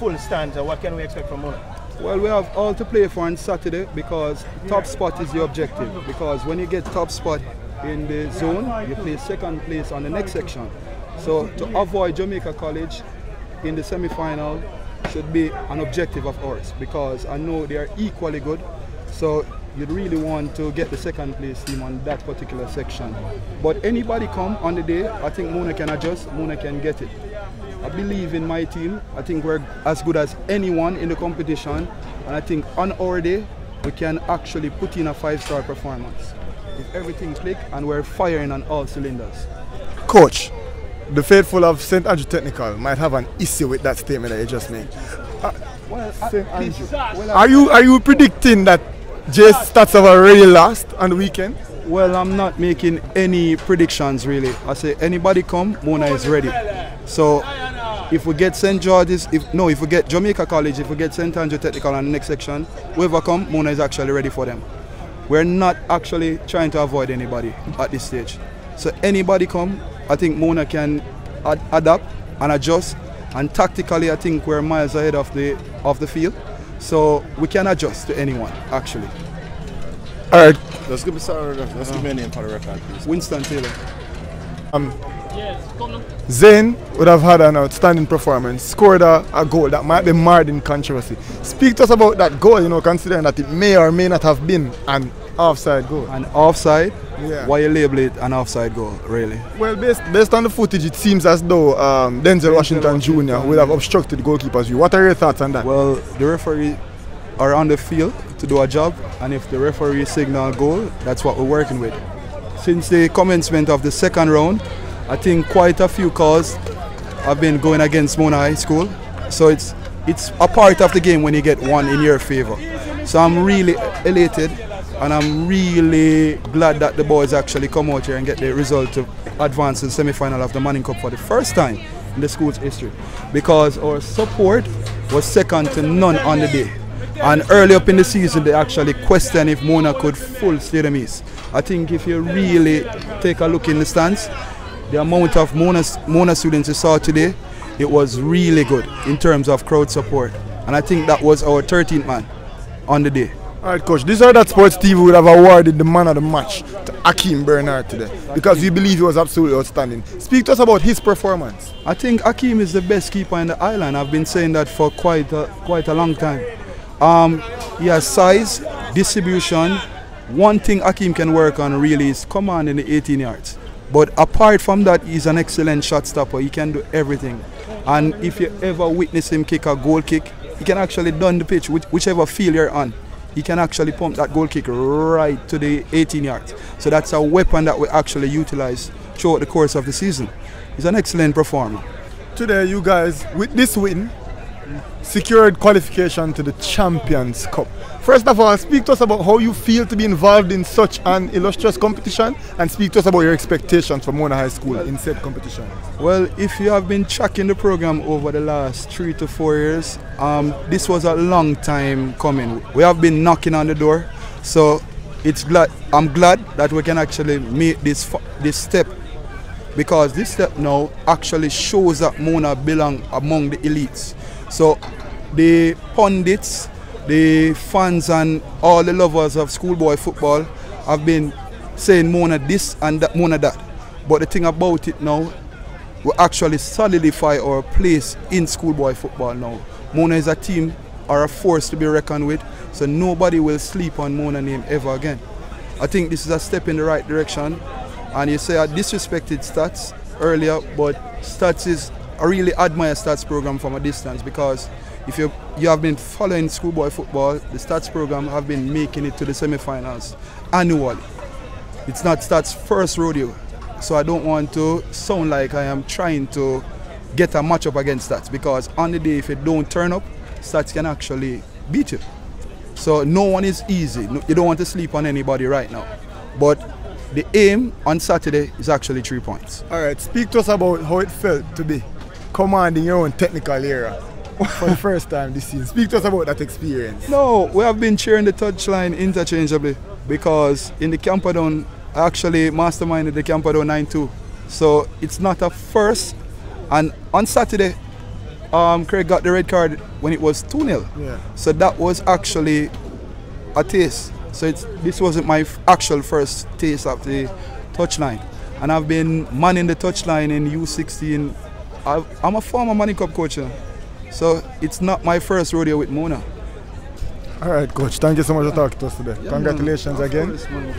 full stands, and what can we expect from Mona? Well, we have all to play for on Saturday because top spot is the objective. Because when you get top spot in the zone, you play second place on the next section. So to avoid Jamaica College in the semi-final should be an objective of ours because I know they are equally good. So you'd really want to get the second place team on that particular section. But anybody come on the day, I think Mona can adjust, Mona can get it. I believe in my team. I think we're as good as anyone in the competition. And I think on our day, we can actually put in a five-star performance. If everything clicks and we're firing on all cylinders. Coach, the faithful of St. Andrew Technical might have an issue with that statement that you just made. Uh, well, St. Andrew. Well, are you are you predicting that Jay's stats have already lost on the weekend? Well, I'm not making any predictions really. I say anybody come, Mona is ready. So if we get St. George's, if no, if we get Jamaica College, if we get St. Andrew Technical and the next section, whoever come, Mona is actually ready for them. We're not actually trying to avoid anybody at this stage. So anybody come, I think Mona can ad adapt and adjust. And tactically, I think we're miles ahead of the of the field. So we can adjust to anyone, actually. All right. Let's give me sorry, let's give me a name for the record, please. Winston Taylor. Um, Zain would have had an outstanding performance, scored a, a, goal that might be marred in controversy. Speak to us about that goal, you know, considering that it may or may not have been an offside goal. An offside? Yeah. Why you label it an offside goal, really? Well, based, based on the footage, it seems as though um, Denzel, Denzel Washington, Washington Jr. would have obstructed the goalkeeper's view. What are your thoughts on that? Well, the referee are on the field to do a job, and if the referee signal goal, that's what we're working with. Since the commencement of the second round, I think quite a few calls have been going against Mona High School. So it's it's a part of the game when you get one in your favor. So I'm really elated and I'm really glad that the boys actually come out here and get the result to advance to the semi-final of the Manning Cup for the first time in the school's history. Because our support was second to none on the day. And early up in the season, they actually questioned if Mona could full Stadium East. I think if you really take a look in the stands, the amount of Mona, Mona students you saw today, it was really good in terms of crowd support. And I think that was our 13th man on the day. All right, coach. This or That Sports TV would have awarded the man of the match to Akeem Bernard today because we believe he was absolutely outstanding. Speak to us about his performance. I think Akeem is the best keeper in the island. I've been saying that for quite a, quite a long time. Um, he has size, distribution. One thing Akeem can work on really is command in the 18 yards. But apart from that, he's an excellent shot stopper. He can do everything. And if you ever witness him kick a goal kick, he can actually down the pitch, which, whichever field you're on. He can actually pump that goal kick right to the 18 yards. So that's a weapon that we actually utilize throughout the course of the season. He's an excellent performer. Today, you guys, with this win, secured qualification to the Champions Cup. First of all, speak to us about how you feel to be involved in such an illustrious competition and speak to us about your expectations for Mona High School in said competition. Well, if you have been tracking the program over the last three to four years, um, this was a long time coming. We have been knocking on the door, so it's glad I'm glad that we can actually make this this step because this step now actually shows that Mona belong among the elites. So the pundits, the fans and all the lovers of schoolboy football have been saying more Mona this and that, Mona that. But the thing about it now, we actually solidify our place in schoolboy football now. Mona is a team or a force to be reckoned with, so nobody will sleep on Mona name ever again. I think this is a step in the right direction. And you say I disrespected stats earlier, but stats is I really admire stats program from a distance because if you you have been following schoolboy football, the stats program have been making it to the semi-finals annually. It's not stats first rodeo, so I don't want to sound like I am trying to get a matchup against stats because on the day if you don't turn up, stats can actually beat you. So no one is easy. You don't want to sleep on anybody right now, but the aim on Saturday is actually three points. All right, speak to us about how it felt to be commanding your own technical area for the first time this season. Speak to us about that experience. No, we have been sharing the touchline interchangeably because in the Camperdown, I actually masterminded the Camperdown 9-2. So it's not a first. And on Saturday, um, Craig got the red card when it was 2 0. Yeah. So that was actually a taste. So it's, this wasn't my f- actual first taste of the touchline. And I've been manning the touchline in U16. I've, I'm a former Manning Cup coach. So it's not my first rodeo with Mona. All right, coach. Thank you so much for talking to us today. Yeah. Congratulations Of again. course, man.